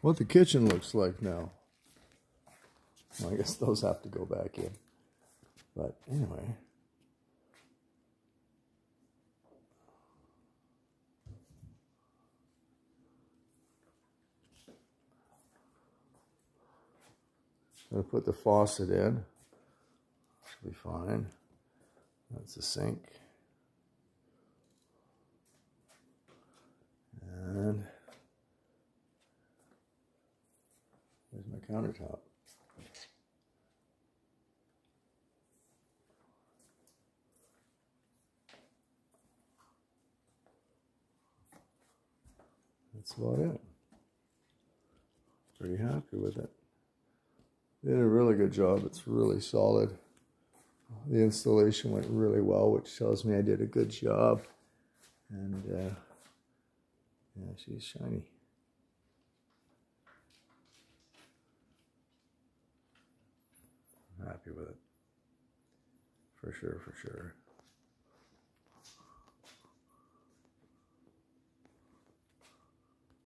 what the kitchen looks like now. Well, I guess those have to go back in. But anyway. Gonna put the faucet in. Should be fine. That's the sink. There's my countertop. That's about it. Pretty happy with it. Did a really good job. It's really solid. The installation went really well, which tells me I did a good job. And uh, yeah, she's shiny. Happy with it. For sure, for sure.